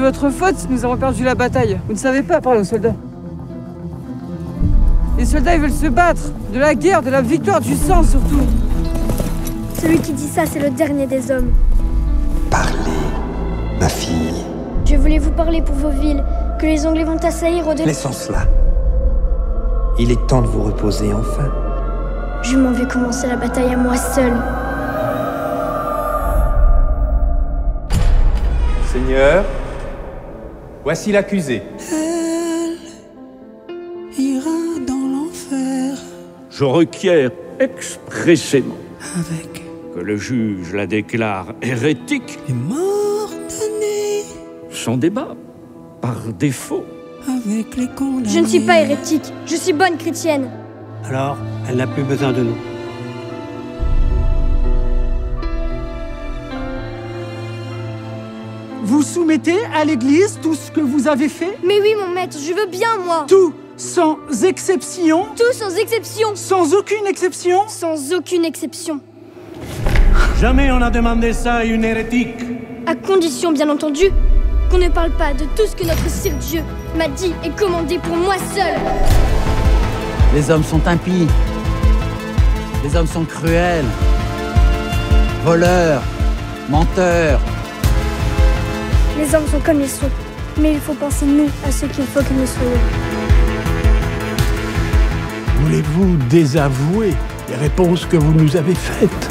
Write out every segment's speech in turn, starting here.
de votre faute si nous avons perdu la bataille. Vous ne savez pas parler aux soldats. Les soldats, ils veulent se battre. De la guerre, de la victoire, du sang surtout. Celui qui dit ça, c'est le dernier des hommes. Parlez, ma fille. Je voulais vous parler pour vos villes, que les Anglais vont assaillir au Laissons cela. Il est temps de vous reposer enfin. Je m'en vais commencer la bataille à moi seul. Seigneur, voici l'accusé. ira dans l'enfer Je requiers expressément avec que le juge la déclare hérétique damnés, sans débat, par défaut. avec les condamnés. Je ne suis pas hérétique, je suis bonne chrétienne. Alors, elle n'a plus besoin de nous. Vous soumettez à l'Église tout ce que vous avez fait? Mais oui, mon maître, je veux bien, moi. Tout, sans exception? Tout sans exception. Sans aucune exception? Sans aucune exception. Jamais on n'a demandé ça à une hérétique. À condition, bien entendu, qu'on ne parle pas de tout ce que notre sire Dieu m'a dit et commandé pour moi seul. Les hommes sont impies. Les hommes sont cruels. Voleurs. Menteurs. Les hommes sont comme ils sont. Mais il faut penser, nous, à ce qu'il faut que nous soyons. Voulez-vous désavouer les réponses que vous nous avez faites?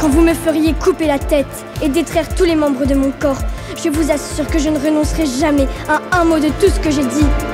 Quand vous me feriez couper la tête et détraire tous les membres de mon corps, je vous assure que je ne renoncerai jamais à un mot de tout ce que j'ai dit.